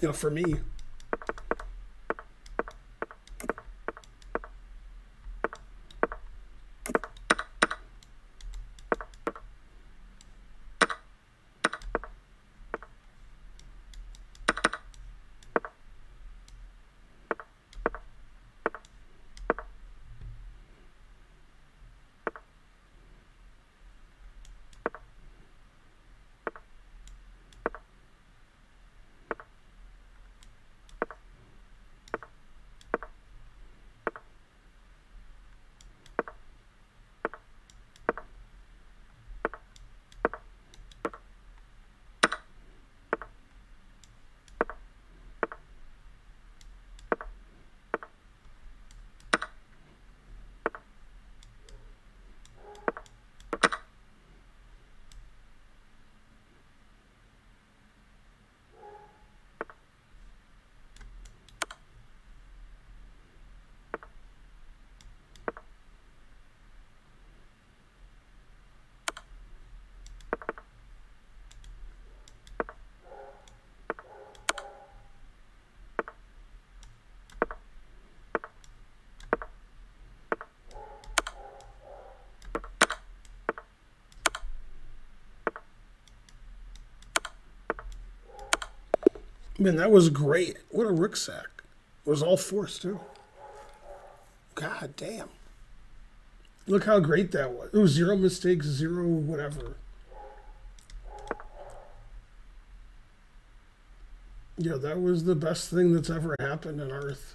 You know, for me. Man, that was great. What a rook sac. It was all force, too. God damn. Look how great that was. It was zero mistakes, zero whatever. Yeah, that was the best thing that's ever happened on Earth.